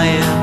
I am